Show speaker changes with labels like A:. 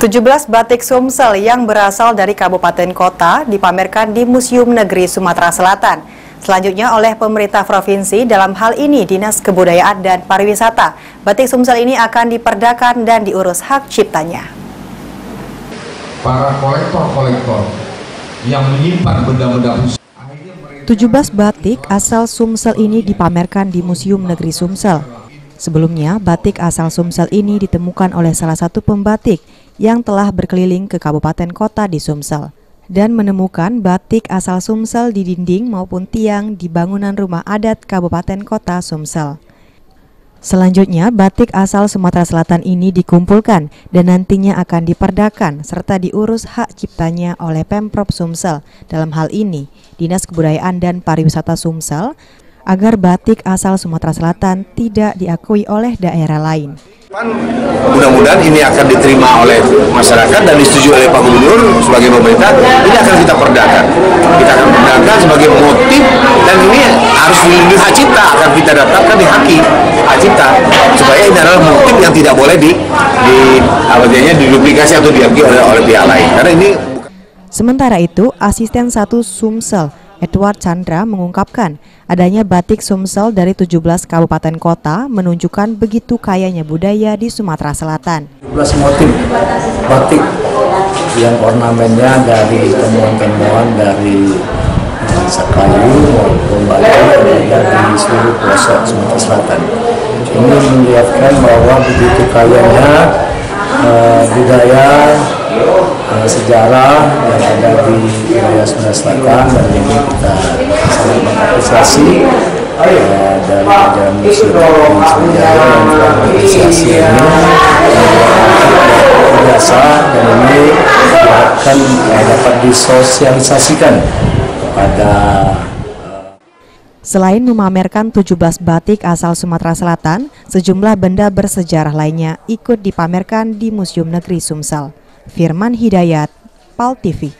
A: 17 batik Sumsel yang berasal dari kabupaten kota dipamerkan di Museum Negeri Sumatera Selatan. Selanjutnya oleh pemerintah provinsi dalam hal ini Dinas Kebudayaan dan Pariwisata. Batik Sumsel ini akan diperdakan dan diurus hak ciptanya.
B: Para kolektor-kolektor yang menyimpan benda-benda
A: 17 batik asal Sumsel ini dipamerkan di Museum Negeri Sumsel. Sebelumnya, batik asal Sumsel ini ditemukan oleh salah satu pembatik yang telah berkeliling ke kabupaten kota di Sumsel dan menemukan batik asal Sumsel di dinding maupun tiang di bangunan rumah adat Kabupaten Kota Sumsel. Selanjutnya, batik asal Sumatera Selatan ini dikumpulkan dan nantinya akan diperdakan serta diurus hak ciptanya oleh Pemprov Sumsel. Dalam hal ini, Dinas Kebudayaan dan Pariwisata Sumsel agar batik asal Sumatera Selatan tidak diakui oleh daerah lain.
C: Mudah-mudahan ini akan diterima oleh masyarakat dan disetujui oleh Pak Gubernur sebagai pemerintah. Ini akan kita perdakan. Kita akan perdakan sebagai motif dan ini harus dilindungi hak cipta akan kita daftarkan di haki hak cipta supaya ini adalah motif yang tidak boleh di di apa diduplikasi atau diakui oleh oleh pihak lain. Karena ini
A: Sementara itu, asisten satu Sumsel Edward Chandra mengungkapkan adanya batik Sumsel dari 17 kabupaten kota menunjukkan begitu kayanya budaya di Sumatera Selatan.
D: 17 motif batik yang ornamennya dari temuan-temuan dari Sakayu maupun batik dari seluruh pelosok Sumatera Selatan. Ini melihatkan bahwa begitu kayanya uh, budaya uh, sejarah yang ada di wilayah Sumatera Selatan dan ini kita sangat mengapresiasi uh, dari jajaran museum sejarah yang telah mengapresiasi ini biasa dan ini akan dapat disosialisasikan kepada
A: Selain memamerkan 17 batik asal Sumatera Selatan, sejumlah benda bersejarah lainnya ikut dipamerkan di Museum Negeri Sumsel. Firman Hidayat, PAL TV.